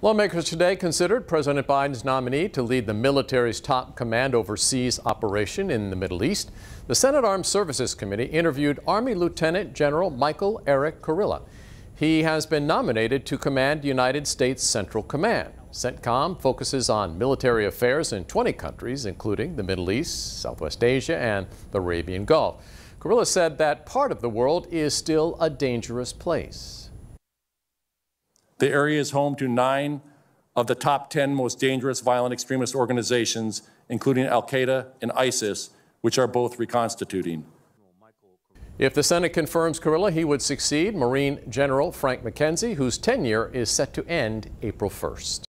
Lawmakers today considered President Biden's nominee to lead the military's top command overseas operation in the Middle East. The Senate Armed Services Committee interviewed Army Lieutenant General Michael Erik Kurilla. He has been nominated to command United States Central Command. CENTCOM focuses on military affairs in 20 countries, including the Middle East, Southwest Asia, and the Arabian Gulf. Kurilla said that part of the world is still a dangerous place. The area is home to nine of the top 10 most dangerous violent extremist organizations, including Al Qaeda and ISIS, which are both reconstituting. If the Senate confirms Kurilla, he would succeed Marine General Frank McKenzie, whose tenure is set to end April 1st.